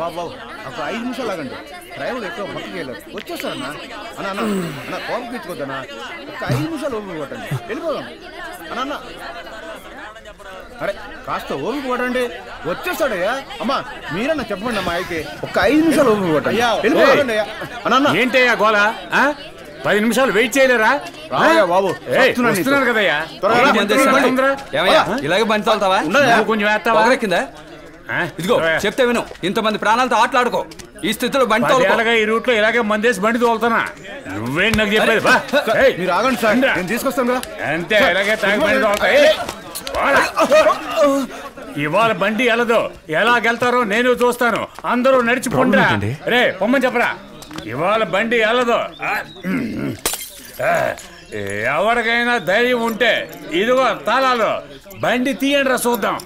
బాబు బాబు ఒక ఐదు నిమిషాలు ఆగండి. డ్రైవర్ ఎక్కువ పక్కకి వెళ్ళారు. వచ్చేస్తారన్నా అన్న? అన్న అన్న కోపం తెచ్చుకోద్దన్నా ఒక ఐదు నిమిషాలు ఓపిక పట్టండి. వెళ్ళిపోదాం. అన్న అన్న. అరే కాస్త ఓపిక పడండి వచ్చేస్తాడయ్యా. అమ్మా మీరన్నా చెప్పండి అమ్మా అయితే. ఒక ఐదు నిమిషాలు ఓపిక పట్టండి. వెళ్ళిపోదండి అయ్యా అన్న అన్న. ఏంటయ్యా గోల? ఆ? పది నిమిషాలు వెయిట్ చేయలేరా? బాబు. వస్తున్నాను కదయ్యా? ఇలాగే బండి తోలుతావా? కొంచెం వేస్తావా? ఆ? ఇదిగో. చెప్తే విను. ఇంతమంది ప్రాణాలతో ఆటలాడుకో. ఈ స్థితిలో బండి తోలుకో. పదేళ్ళగా ఈ రూట్లో ఇలాగే మందేసి బండి తోలుతున్నా. నువ్వేంటి నాకు చెప్పేది మీరు ఆగండి సార్. నేను తీసుకొస్తాను కదా. అంతే ఇలాగే తాగి బండి తోలుతా. ఏయ్, పోరా. ఇవాళ బండి ఎలదో ఎలాగెళ్తారో నేను చూస్తాను. అందరూ నడిచిపోండిరా. రే పొమ్మని చెప్పరా. ఇవాళ బండి ఎలదో ఎవరికైనా ధైర్యం ఉంటే ఇదిగో తాళాలు. బండి తీయండి రా చూద్దాం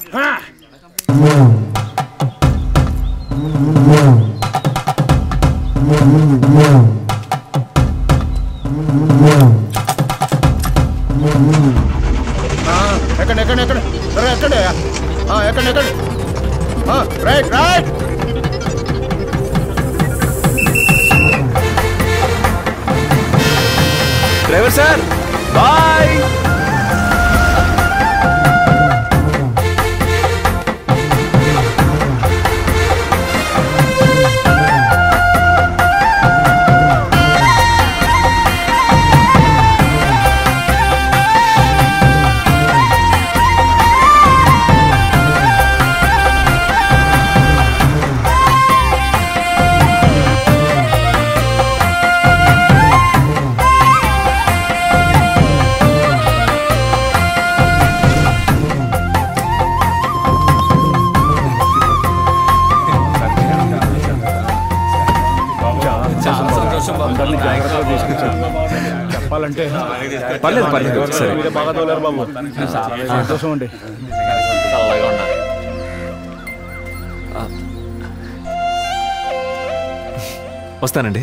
ఎక్కండి ఎక్కండి ఎక్కండి? త్వరగా ఎక్కండి? ఆ, right right! Driver sir boy! చెప్పాలంటే పర్లేదు పర్లేదు సరే. బాగా తోలారు బాబు. సంతోషం అండి. వస్తానండి.